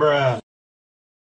Bruh.